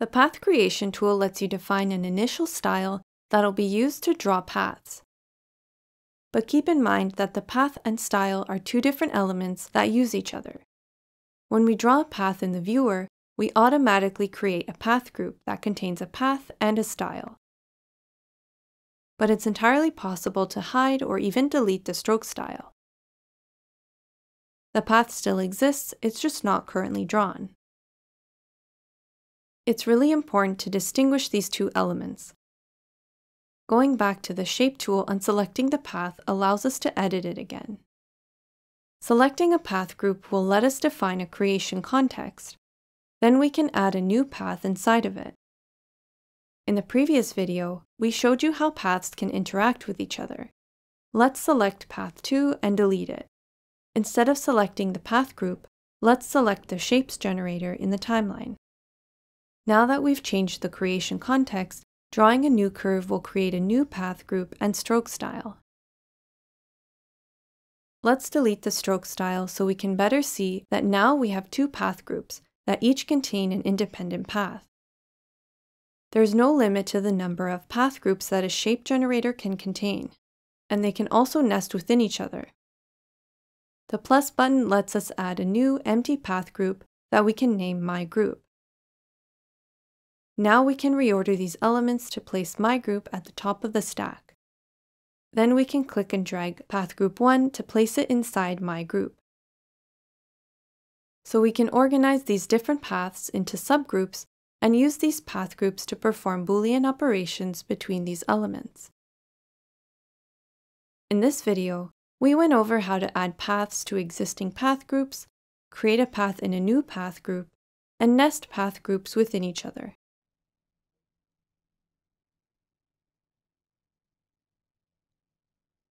The Path Creation tool lets you define an initial style that'll be used to draw paths. But keep in mind that the path and style are two different elements that use each other. When we draw a path in the viewer, we automatically create a path group that contains a path and a style. But it's entirely possible to hide or even delete the stroke style. The path still exists, it's just not currently drawn. It's really important to distinguish these two elements. Going back to the Shape tool and selecting the path allows us to edit it again. Selecting a path group will let us define a creation context. Then we can add a new path inside of it. In the previous video, we showed you how paths can interact with each other. Let's select Path 2 and delete it. Instead of selecting the path group, let's select the Shapes generator in the timeline. Now that we've changed the creation context, Drawing a new curve will create a new path group and stroke style. Let's delete the stroke style so we can better see that now we have two path groups that each contain an independent path. There's no limit to the number of path groups that a shape generator can contain, and they can also nest within each other. The plus button lets us add a new empty path group that we can name My Group. Now we can reorder these elements to place my group at the top of the stack. Then we can click and drag path group 1 to place it inside my group. So we can organize these different paths into subgroups and use these path groups to perform Boolean operations between these elements. In this video, we went over how to add paths to existing path groups, create a path in a new path group, and nest path groups within each other.